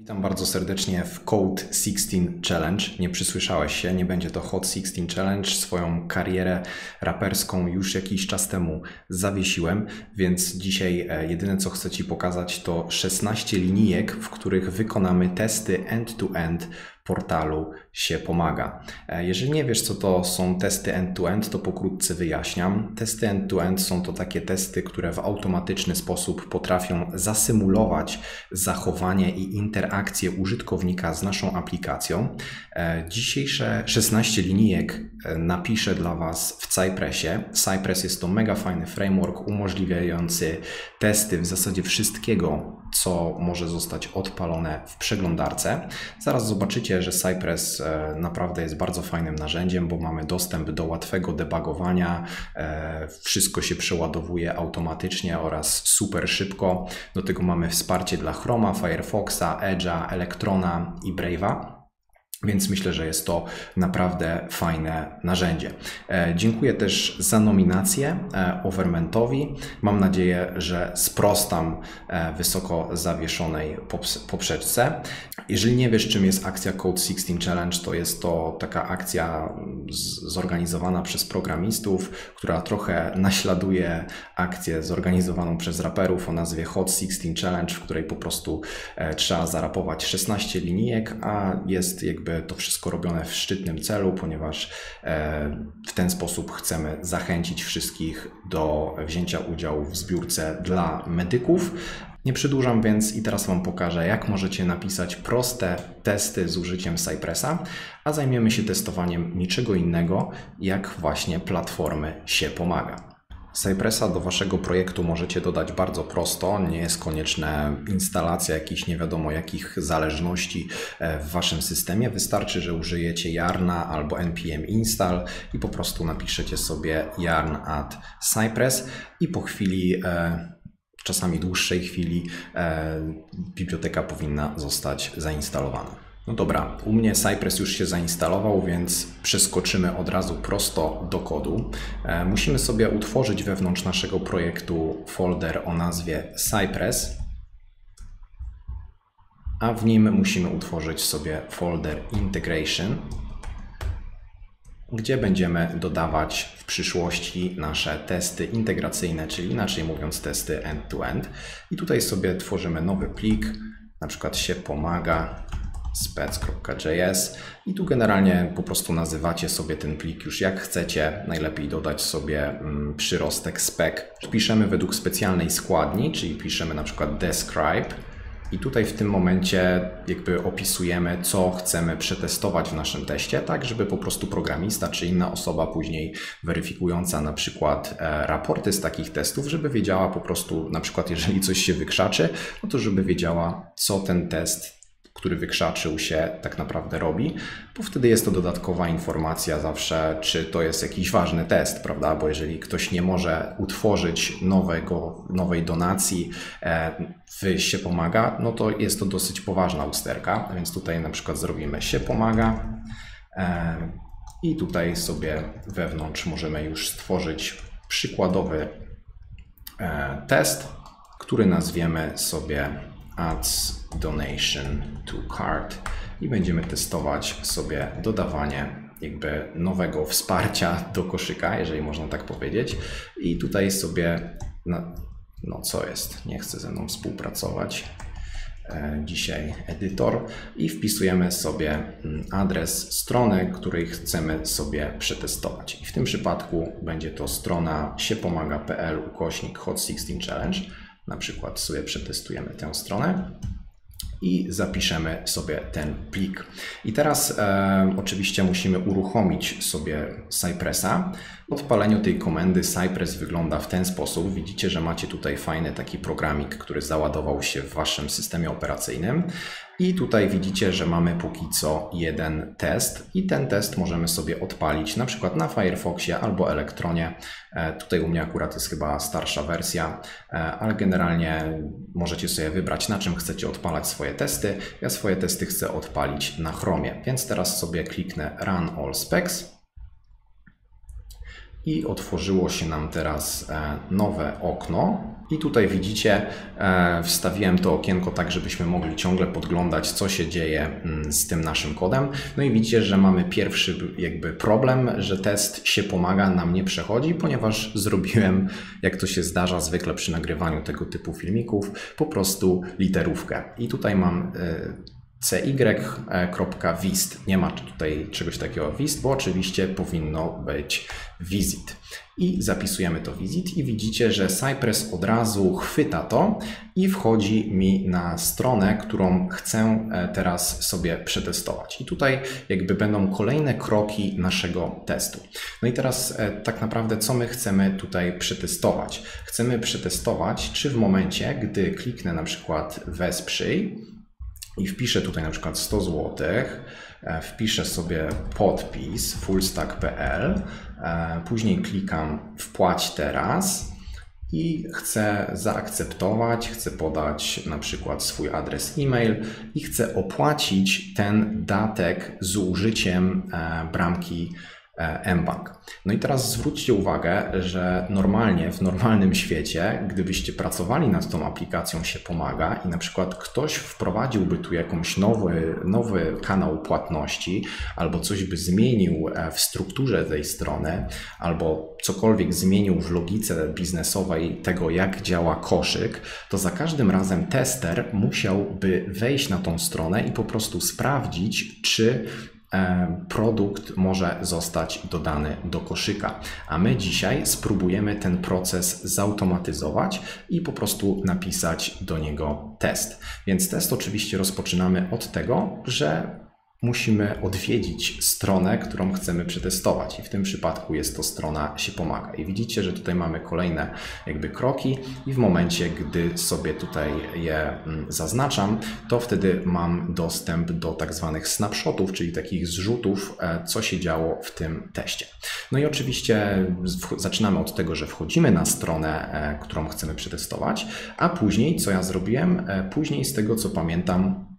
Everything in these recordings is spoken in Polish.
Witam bardzo serdecznie w Code 16 Challenge. Nie przysłyszałeś się, nie będzie to Hot 16 Challenge. Swoją karierę raperską już jakiś czas temu zawiesiłem, więc dzisiaj e, jedyne co chcę Ci pokazać to 16 linijek, w których wykonamy testy end-to-end portalu się pomaga. E, jeżeli nie wiesz, co to są testy end-to-end, to pokrótce wyjaśniam. Testy end-to-end są to takie testy, które w automatyczny sposób potrafią zasymulować zachowanie i interakcję użytkownika z naszą aplikacją. E, dzisiejsze 16 linijek e, napiszę dla Was w Cypressie. Cypress jest to mega fajny framework umożliwiający testy w zasadzie wszystkiego, co może zostać odpalone w przeglądarce. Zaraz zobaczycie, że Cypress e, naprawdę jest bardzo fajnym narzędziem, bo mamy dostęp do łatwego debugowania, e, wszystko się przeładowuje automatycznie oraz super szybko. Do tego mamy wsparcie dla Chroma, Firefoxa, Edge'a, Electrona i Brave'a. Więc myślę, że jest to naprawdę fajne narzędzie. E, dziękuję też za nominację e, Overmentowi. Mam nadzieję, że sprostam e, wysoko zawieszonej poprzeczce. Jeżeli nie wiesz, czym jest akcja Code 16 Challenge, to jest to taka akcja zorganizowana przez programistów, która trochę naśladuje akcję zorganizowaną przez raperów o nazwie Hot 16 Challenge, w której po prostu trzeba zarapować 16 linijek, a jest jakby jakby to wszystko robione w szczytnym celu, ponieważ e, w ten sposób chcemy zachęcić wszystkich do wzięcia udziału w zbiórce dla medyków. Nie przedłużam więc i teraz Wam pokażę, jak możecie napisać proste testy z użyciem Cypressa, a zajmiemy się testowaniem niczego innego, jak właśnie platformy się pomaga. Cypressa do Waszego projektu możecie dodać bardzo prosto. Nie jest konieczna instalacja jakichś nie wiadomo jakich zależności e, w Waszym systemie. Wystarczy, że użyjecie yarna albo npm install i po prostu napiszecie sobie yarn add cypress i po chwili e, czasami dłuższej chwili e, biblioteka powinna zostać zainstalowana. No dobra, u mnie Cypress już się zainstalował, więc przeskoczymy od razu prosto do kodu. E, musimy sobie utworzyć wewnątrz naszego projektu folder o nazwie Cypress, a w nim musimy utworzyć sobie folder Integration, gdzie będziemy dodawać w przyszłości nasze testy integracyjne, czyli inaczej mówiąc testy end-to-end. -end. I tutaj sobie tworzymy nowy plik, na przykład się pomaga spec.js i tu generalnie po prostu nazywacie sobie ten plik już jak chcecie. Najlepiej dodać sobie mm, przyrostek spec. Piszemy według specjalnej składni, czyli piszemy na przykład describe i tutaj w tym momencie jakby opisujemy, co chcemy przetestować w naszym teście, tak żeby po prostu programista czy inna osoba później weryfikująca na przykład e, raporty z takich testów, żeby wiedziała po prostu, na przykład jeżeli coś się wykrzaczy, no to żeby wiedziała, co ten test który wykrzaczył się, tak naprawdę robi, bo wtedy jest to dodatkowa informacja zawsze, czy to jest jakiś ważny test, prawda? Bo jeżeli ktoś nie może utworzyć nowego, nowej donacji e, się pomaga, no to jest to dosyć poważna usterka, więc tutaj na przykład zrobimy się pomaga e, i tutaj sobie wewnątrz możemy już stworzyć przykładowy e, test, który nazwiemy sobie adds donation to cart i będziemy testować sobie dodawanie jakby nowego wsparcia do koszyka, jeżeli można tak powiedzieć. I tutaj sobie, no, no co jest, nie chce ze mną współpracować e, dzisiaj edytor i wpisujemy sobie mm, adres strony, której chcemy sobie przetestować. I w tym przypadku będzie to strona siepomaga.pl ukośnik hot 16 challenge na przykład sobie przetestujemy tę stronę i zapiszemy sobie ten plik. I teraz e, oczywiście musimy uruchomić sobie Cypressa. W odpaleniu tej komendy Cypress wygląda w ten sposób. Widzicie, że macie tutaj fajny taki programik, który załadował się w waszym systemie operacyjnym. I tutaj widzicie, że mamy póki co jeden test i ten test możemy sobie odpalić na przykład na Firefoxie albo Elektronie. E, tutaj u mnie akurat jest chyba starsza wersja, e, ale generalnie możecie sobie wybrać na czym chcecie odpalać swoje testy. Ja swoje testy chcę odpalić na Chromie, więc teraz sobie kliknę Run All Specs i otworzyło się nam teraz e, nowe okno. I tutaj widzicie, e, wstawiłem to okienko tak, żebyśmy mogli ciągle podglądać, co się dzieje mm, z tym naszym kodem. No i widzicie, że mamy pierwszy jakby problem, że test się pomaga, nam nie przechodzi, ponieważ zrobiłem, jak to się zdarza zwykle przy nagrywaniu tego typu filmików, po prostu literówkę. I tutaj mam e, cy.wist. Nie ma tutaj czegoś takiego wist, bo oczywiście powinno być visit. I zapisujemy to visit i widzicie, że Cypress od razu chwyta to i wchodzi mi na stronę, którą chcę e, teraz sobie przetestować. I tutaj jakby będą kolejne kroki naszego testu. No i teraz e, tak naprawdę co my chcemy tutaj przetestować? Chcemy przetestować, czy w momencie, gdy kliknę na przykład wesprzyj, i wpiszę tutaj na przykład 100 zł, e, wpiszę sobie podpis fullstack.pl, e, później klikam wpłać teraz i chcę zaakceptować, chcę podać na przykład swój adres e-mail i chcę opłacić ten datek z użyciem e, bramki mBank. No i teraz zwróćcie uwagę, że normalnie w normalnym świecie, gdybyście pracowali nad tą aplikacją się pomaga i na przykład ktoś wprowadziłby tu jakąś nowy, nowy kanał płatności albo coś by zmienił e, w strukturze tej strony albo cokolwiek zmienił w logice biznesowej tego, jak działa koszyk, to za każdym razem tester musiałby wejść na tą stronę i po prostu sprawdzić, czy E, produkt może zostać dodany do koszyka. A my dzisiaj spróbujemy ten proces zautomatyzować i po prostu napisać do niego test. Więc test oczywiście rozpoczynamy od tego, że musimy odwiedzić stronę, którą chcemy przetestować i w tym przypadku jest to strona się pomaga. I widzicie, że tutaj mamy kolejne jakby kroki i w momencie, gdy sobie tutaj je mm, zaznaczam, to wtedy mam dostęp do tak zwanych snapshotów, czyli takich zrzutów, e, co się działo w tym teście. No i oczywiście zaczynamy od tego, że wchodzimy na stronę, e, którą chcemy przetestować, a później, co ja zrobiłem? E, później z tego, co pamiętam,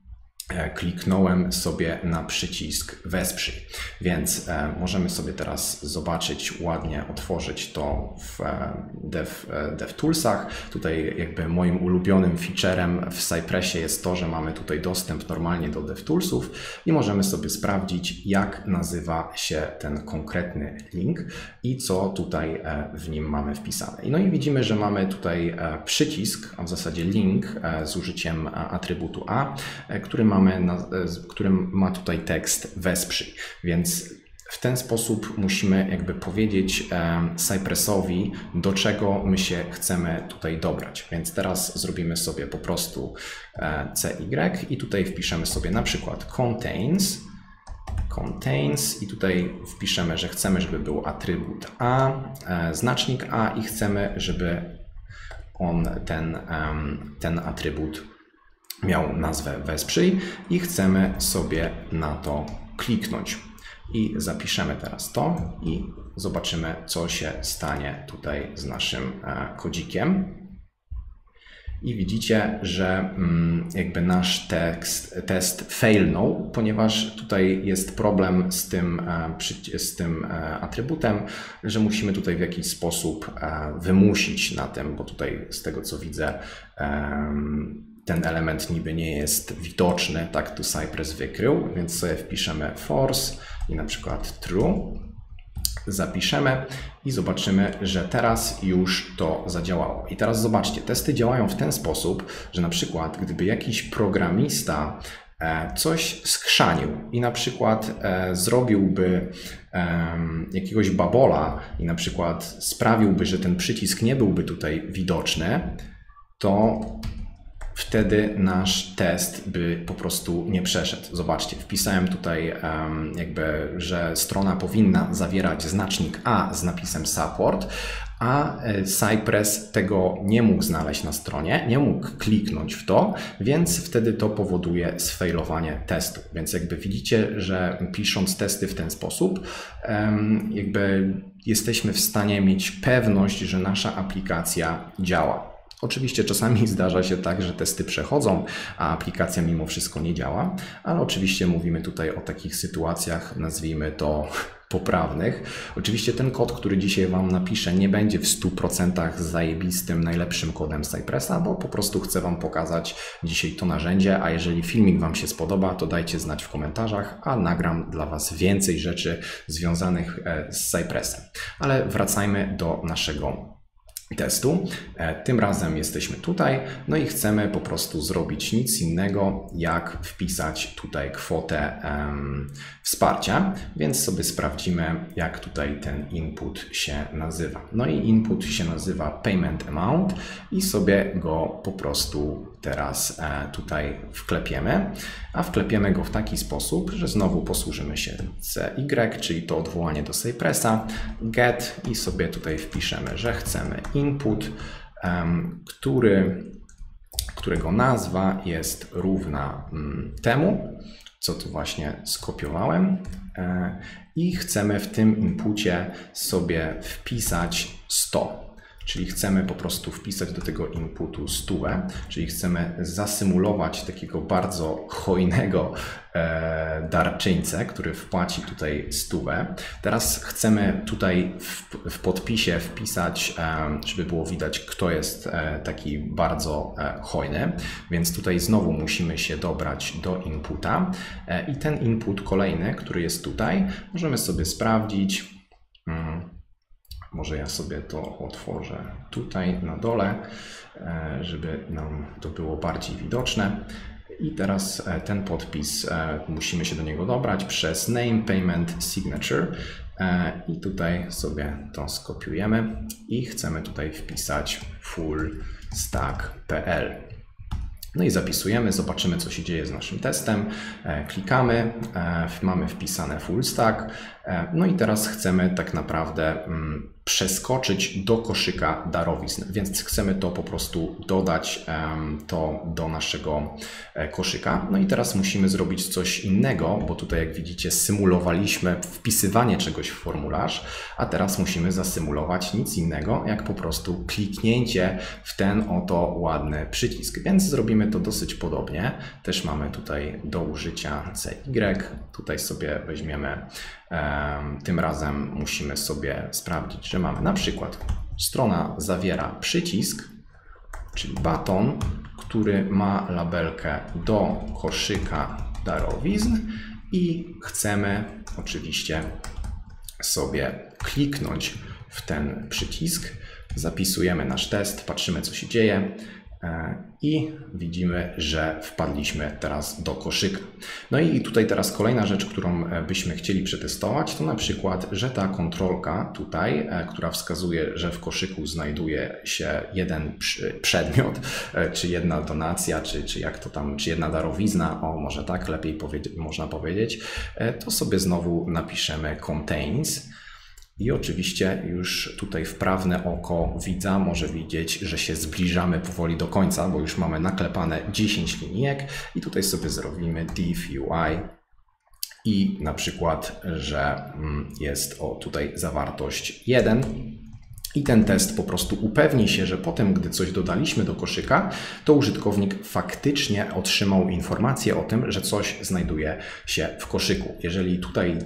kliknąłem sobie na przycisk Wesprzyj. Więc e, możemy sobie teraz zobaczyć, ładnie otworzyć to w e, Dev, DevToolsach. Tutaj jakby moim ulubionym featurem w Cypressie jest to, że mamy tutaj dostęp normalnie do DevToolsów i możemy sobie sprawdzić, jak nazywa się ten konkretny link i co tutaj w nim mamy wpisane. No i widzimy, że mamy tutaj przycisk, a w zasadzie link z użyciem atrybutu A, który mamy mamy, na, którym ma tutaj tekst wesprzyj. Więc w ten sposób musimy jakby powiedzieć Cypressowi, do czego my się chcemy tutaj dobrać. Więc teraz zrobimy sobie po prostu e, CY i tutaj wpiszemy sobie na przykład contains, contains i tutaj wpiszemy, że chcemy, żeby był atrybut A, e, znacznik A i chcemy, żeby on ten, ten atrybut miał nazwę wesprzyj i chcemy sobie na to kliknąć. I zapiszemy teraz to i zobaczymy, co się stanie tutaj z naszym e, kodzikiem. I widzicie, że mm, jakby nasz tekst, test failnął, ponieważ tutaj jest problem z tym, e, z tym e, atrybutem, że musimy tutaj w jakiś sposób wymusić na tym, bo tutaj z tego co widzę, ten element niby nie jest widoczny, tak tu Cypress wykrył, więc sobie wpiszemy force i na przykład true, zapiszemy i zobaczymy, że teraz już to zadziałało. I teraz zobaczcie, testy działają w ten sposób, że na przykład gdyby jakiś programista e, coś skrzanił i na przykład e, zrobiłby jakiegoś babola i na przykład sprawiłby, że ten przycisk nie byłby tutaj widoczny, to wtedy nasz test by po prostu nie przeszedł. Zobaczcie, wpisałem tutaj jakby, że strona powinna zawierać znacznik A z napisem support, a e, Cypress tego nie mógł znaleźć na stronie, nie mógł kliknąć w to, więc wtedy to powoduje sfailowanie testu. Więc jakby widzicie, że pisząc testy w ten sposób, jakby jesteśmy w stanie mieć pewność, że nasza aplikacja działa. Oczywiście czasami zdarza się tak, że testy przechodzą, a aplikacja mimo wszystko nie działa, ale oczywiście mówimy tutaj o takich sytuacjach, nazwijmy to poprawnych. Oczywiście ten kod, który dzisiaj Wam napiszę, nie będzie w 100% zajebistym, najlepszym kodem Cypressa, bo po prostu chcę Wam pokazać dzisiaj to narzędzie, a jeżeli filmik Wam się spodoba, to dajcie znać w komentarzach, a nagram dla Was więcej rzeczy związanych e, z Cypressem. Ale wracajmy do naszego testu. E, tym razem jesteśmy tutaj, no i chcemy po prostu zrobić nic innego, jak wpisać tutaj kwotę um, wsparcia, więc sobie sprawdzimy, jak tutaj ten input się nazywa. No i input się nazywa payment amount i sobie go po prostu teraz e, tutaj wklepiemy, a wklepiemy go w taki sposób, że znowu posłużymy się CY, czyli to odwołanie do Cypressa, get i sobie tutaj wpiszemy, że chcemy input, który, którego nazwa jest równa mm, temu, co tu właśnie skopiowałem e, i chcemy w tym inpucie sobie wpisać 100. Czyli chcemy po prostu wpisać do tego inputu stówę, czyli chcemy zasymulować takiego bardzo hojnego e, darczyńcę, który wpłaci tutaj stówę. Teraz chcemy tutaj w, w podpisie wpisać, e, żeby było widać, kto jest e, taki bardzo e, hojny, więc tutaj znowu musimy się dobrać do inputa e, i ten input kolejny, który jest tutaj, możemy sobie sprawdzić. Może ja sobie to otworzę tutaj na dole, e, żeby nam to było bardziej widoczne. I teraz e, ten podpis e, musimy się do niego dobrać przez name payment signature. I tutaj sobie to skopiujemy i chcemy tutaj wpisać fullstack.pl. No i zapisujemy, zobaczymy co się dzieje z naszym testem. Klikamy, mamy wpisane full stack. No i teraz chcemy tak naprawdę mm, przeskoczyć do koszyka darowizn, więc chcemy to po prostu dodać to do naszego e, koszyka. No i teraz musimy zrobić coś innego, bo tutaj jak widzicie symulowaliśmy wpisywanie czegoś w formularz, a teraz musimy zasymulować nic innego, jak po prostu kliknięcie w ten oto ładny przycisk, więc zrobimy to dosyć podobnie. Też mamy tutaj do użycia CY, tutaj sobie weźmiemy tym razem musimy sobie sprawdzić, że mamy na przykład strona zawiera przycisk, czyli baton, który ma labelkę do koszyka darowizn i chcemy oczywiście sobie kliknąć w ten przycisk. Zapisujemy nasz test, patrzymy co się dzieje. E, i widzimy, że wpadliśmy teraz do koszyka. No i tutaj teraz kolejna rzecz, którą e, byśmy chcieli przetestować, to na przykład, że ta kontrolka tutaj, e, która wskazuje, że w koszyku znajduje się jeden przedmiot, czy jedna donacja, czy, czy jak to tam, czy jedna darowizna, o może tak lepiej można powiedzieć, to sobie znowu napiszemy contains i oczywiście już tutaj wprawne oko widza może widzieć, że się zbliżamy powoli do końca, bo już mamy naklepane 10 linijek i tutaj sobie zrobimy div UI i na przykład, że mm, jest o tutaj zawartość 1 i ten test po prostu upewni się, że potem, gdy coś dodaliśmy do koszyka, to użytkownik faktycznie otrzymał informację o tym, że coś znajduje się w koszyku. Jeżeli tutaj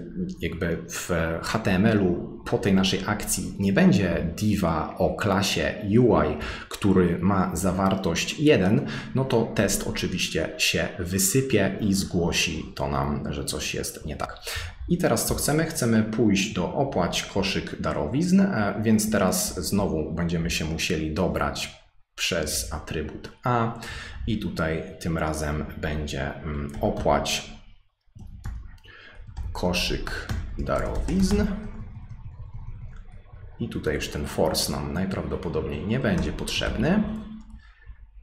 jakby w HTML-u po tej naszej akcji nie będzie diva o klasie UI, który ma zawartość 1, no to test oczywiście się wysypie i zgłosi to nam, że coś jest nie tak. I teraz co chcemy? Chcemy pójść do opłać koszyk darowizn, e, więc teraz znowu będziemy się musieli dobrać przez atrybut A i tutaj tym razem będzie mm, opłać koszyk darowizn. I tutaj już ten force nam najprawdopodobniej nie będzie potrzebny.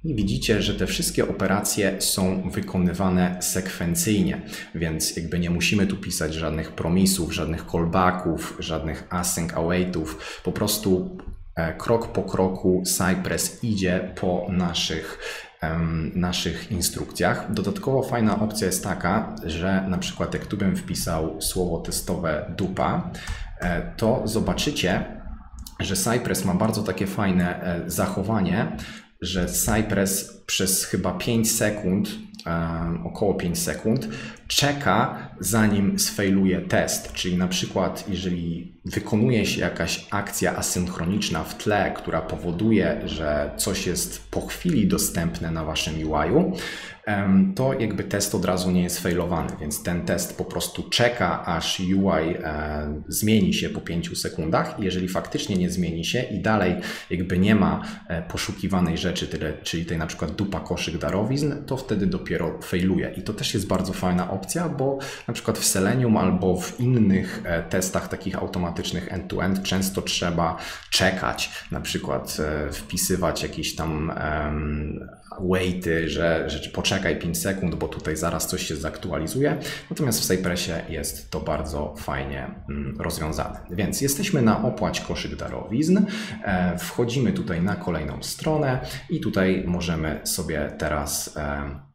I widzicie, że te wszystkie operacje są wykonywane sekwencyjnie, więc jakby nie musimy tu pisać żadnych promisów, żadnych callbacków, żadnych async awaitów. Po prostu e, krok po kroku Cypress idzie po naszych naszych instrukcjach. Dodatkowo fajna opcja jest taka, że na przykład jak tu bym wpisał słowo testowe dupa, e, to zobaczycie, że Cypress ma bardzo takie fajne e, zachowanie, że Cypress przez chyba 5 sekund, około 5 sekund, czeka zanim sfailuje test, czyli na przykład jeżeli wykonuje się jakaś akcja asynchroniczna w tle, która powoduje, że coś jest po chwili dostępne na waszym UI-u, to jakby test od razu nie jest failowany, więc ten test po prostu czeka, aż UI e, zmieni się po 5 sekundach jeżeli faktycznie nie zmieni się i dalej jakby nie ma e, poszukiwanej rzeczy, czyli tej na przykład dupa koszyk darowizn, to wtedy dopiero failuje. I to też jest bardzo fajna opcja, bo na przykład w Selenium albo w innych e, testach takich automatycznych end-to-end -end często trzeba czekać, na przykład wpisywać jakieś tam waity, że, że poczekaj 5 sekund, bo tutaj zaraz coś się zaktualizuje. Natomiast w Cypressie jest to bardzo fajnie mm, rozwiązane. Więc jesteśmy na opłać koszyk darowizn. E, wchodzimy tutaj na kolejną stronę i tutaj możemy sobie teraz e,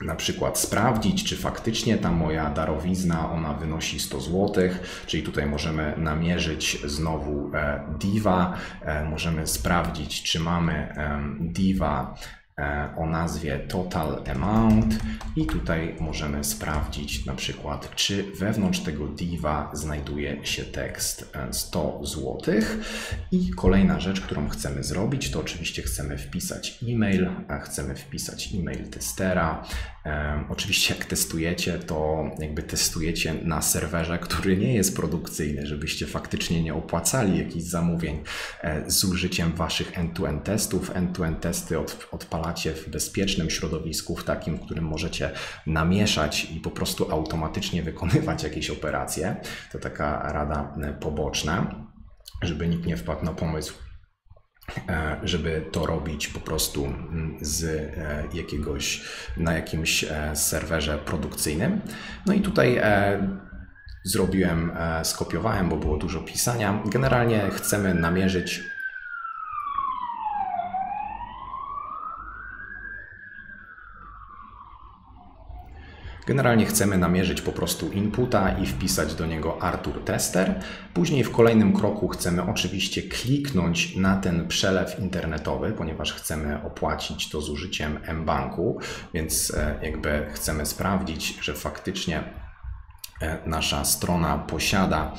na przykład sprawdzić, czy faktycznie ta moja darowizna ona wynosi 100 zł, czyli tutaj możemy namierzyć znowu e, diva, możemy sprawdzić, czy mamy diva E, o nazwie Total Amount i tutaj możemy sprawdzić na przykład, czy wewnątrz tego diva znajduje się tekst 100 e, zł. I kolejna rzecz, którą chcemy zrobić, to oczywiście chcemy wpisać e-mail, chcemy wpisać e-mail testera, Oczywiście jak testujecie, to jakby testujecie na serwerze, który nie jest produkcyjny, żebyście faktycznie nie opłacali jakichś zamówień e, z użyciem waszych end-to-end testów. End-to-end testy od, odpalacie w bezpiecznym środowisku, w takim, w którym możecie namieszać i po prostu automatycznie wykonywać jakieś operacje. To taka rada e, poboczna, żeby nikt nie wpadł na pomysł, E, żeby to robić po prostu mm, z e, jakiegoś, na jakimś serwerze produkcyjnym. No i tutaj zrobiłem, skopiowałem, bo było dużo pisania. Generalnie chcemy namierzyć Generalnie chcemy namierzyć po prostu inputa i wpisać do niego Artur Tester. Później w kolejnym kroku chcemy oczywiście kliknąć na ten przelew internetowy, ponieważ chcemy opłacić to z użyciem mBanku, więc e, jakby chcemy sprawdzić, że faktycznie e, nasza strona posiada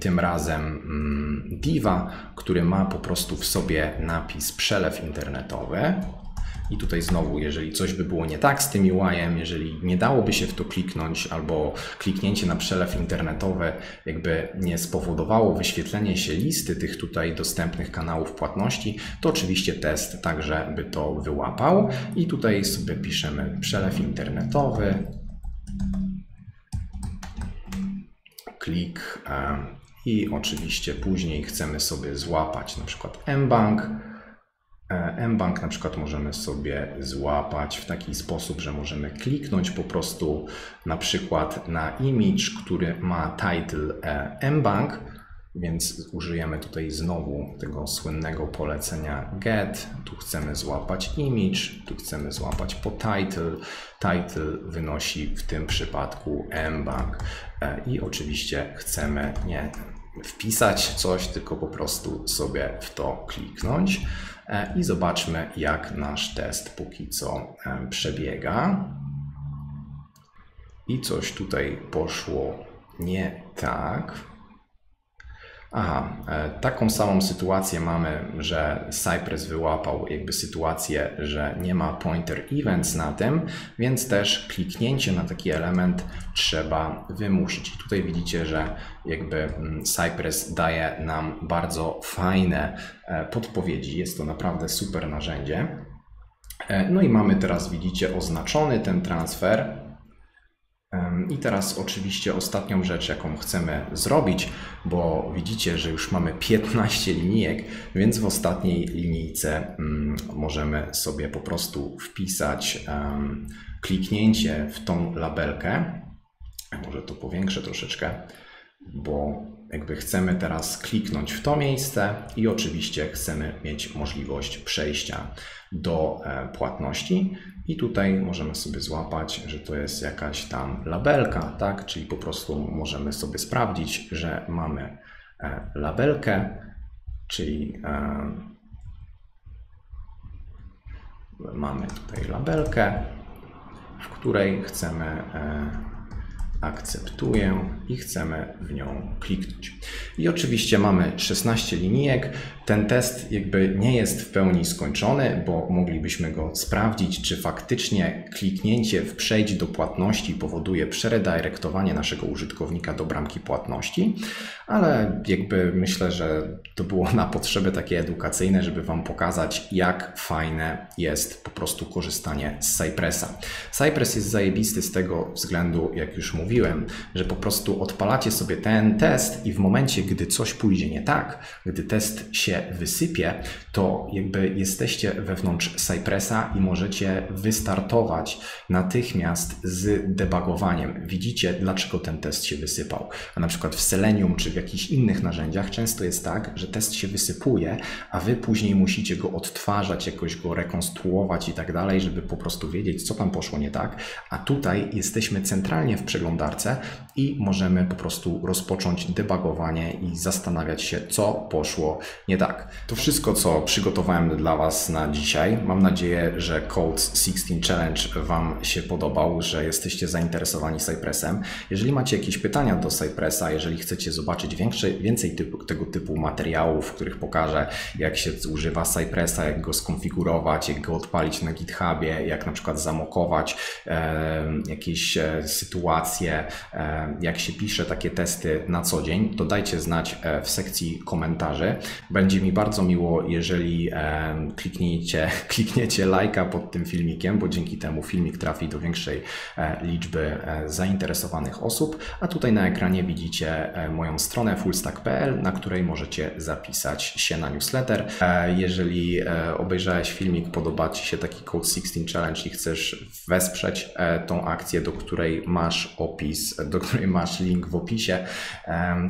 tym razem mm, Diva, który ma po prostu w sobie napis przelew internetowy. I tutaj znowu, jeżeli coś by było nie tak z tym UI-em, jeżeli nie dałoby się w to kliknąć, albo kliknięcie na przelew internetowy jakby nie spowodowało wyświetlenie się listy tych tutaj dostępnych kanałów płatności, to oczywiście test także by to wyłapał. I tutaj sobie piszemy przelew internetowy, klik i oczywiście później chcemy sobie złapać na przykład mBank, E, mBank na przykład możemy sobie złapać w taki sposób, że możemy kliknąć po prostu na przykład na image, który ma title e, mBank, więc użyjemy tutaj znowu tego słynnego polecenia get. Tu chcemy złapać image, tu chcemy złapać po title. Title wynosi w tym przypadku mBank e, i oczywiście chcemy nie wpisać coś, tylko po prostu sobie w to kliknąć. E, i zobaczmy, jak nasz test póki co e, przebiega. I coś tutaj poszło nie tak. Aha, e, taką samą sytuację mamy, że Cypress wyłapał jakby sytuację, że nie ma pointer events na tym, więc też kliknięcie na taki element trzeba wymusić. Tutaj widzicie, że jakby mm, Cypress daje nam bardzo fajne e, podpowiedzi. Jest to naprawdę super narzędzie. E, no i mamy teraz, widzicie, oznaczony ten transfer i teraz oczywiście ostatnią rzecz, jaką chcemy zrobić, bo widzicie, że już mamy 15 linijek, więc w ostatniej linijce mm, możemy sobie po prostu wpisać kliknięcie w tą labelkę. Może to powiększę troszeczkę, bo jakby chcemy teraz kliknąć w to miejsce i oczywiście chcemy mieć możliwość przejścia do e, płatności. I tutaj możemy sobie złapać, że to jest jakaś tam labelka, tak? Czyli po prostu możemy sobie sprawdzić, że mamy e, labelkę, czyli e, mamy tutaj labelkę. w której chcemy akceptuję i chcemy w nią kliknąć. I oczywiście mamy 16 linijek. Ten test jakby nie jest w pełni skończony, bo moglibyśmy go sprawdzić, czy faktycznie kliknięcie w przejdź do płatności powoduje przeredyrektowanie naszego użytkownika do bramki płatności, ale jakby myślę, że to było na potrzeby takie edukacyjne, żeby Wam pokazać, jak fajne jest po prostu korzystanie z Cypressa. Cypress jest zajebisty z tego względu, jak już mówiłem, że po prostu odpalacie sobie ten test i w momencie, gdy coś pójdzie nie tak, gdy test się wysypie, to jakby jesteście wewnątrz Cypressa i możecie wystartować natychmiast z debugowaniem. Widzicie, dlaczego ten test się wysypał. A na przykład w Selenium czy w jakichś innych narzędziach często jest tak, że test się wysypuje, a wy później musicie go odtwarzać, jakoś go rekonstruować i tak dalej, żeby po prostu wiedzieć, co tam poszło nie tak. A tutaj jesteśmy centralnie w przeglądarce i możemy po prostu rozpocząć debugowanie i zastanawiać się, co poszło nie tak. To wszystko, co przygotowałem dla Was na dzisiaj. Mam nadzieję, że Code 16 Challenge Wam się podobał, że jesteście zainteresowani Cypressem. Jeżeli macie jakieś pytania do Cypressa, jeżeli chcecie zobaczyć większe, więcej typu, tego typu materiałów, w których pokażę, jak się używa Cypressa, jak go skonfigurować, jak go odpalić na GitHubie, jak na przykład zamokować e, jakieś e, sytuacje, e, jak się pisze takie testy na co dzień, to dajcie znać e, w sekcji komentarzy. Będzie mi bardzo miło, jeżeli e, klikniecie, lajka pod tym filmikiem, bo dzięki temu filmik trafi do większej e, liczby zainteresowanych osób. A tutaj na ekranie widzicie moją stronę fullstack.pl, na której możecie zapisać się na newsletter. Jeżeli obejrzałeś filmik, podoba Ci się taki Code 16 Challenge i chcesz wesprzeć tą akcję, do której masz opis, do której masz link w opisie,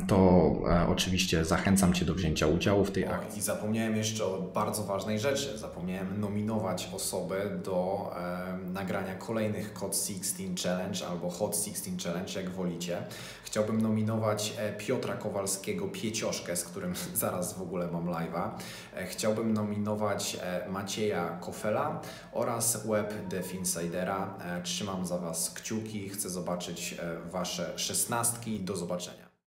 to oczywiście zachęcam Cię do wzięcia udziału w tej akcji. I zapomniałem jeszcze o bardzo ważnej rzeczy. Zapomniałem nominować osoby do e, nagrania kolejnych Hot 16 Challenge albo Hot 16 Challenge, jak wolicie. Chciałbym nominować e, Piotra Kowalskiego Piecioszkę, z którym zaraz w ogóle mam live'a. E, chciałbym nominować e, Macieja Kofela oraz Web Dev Insidera. Trzymam za Was kciuki, chcę zobaczyć Wasze szesnastki. Do zobaczenia.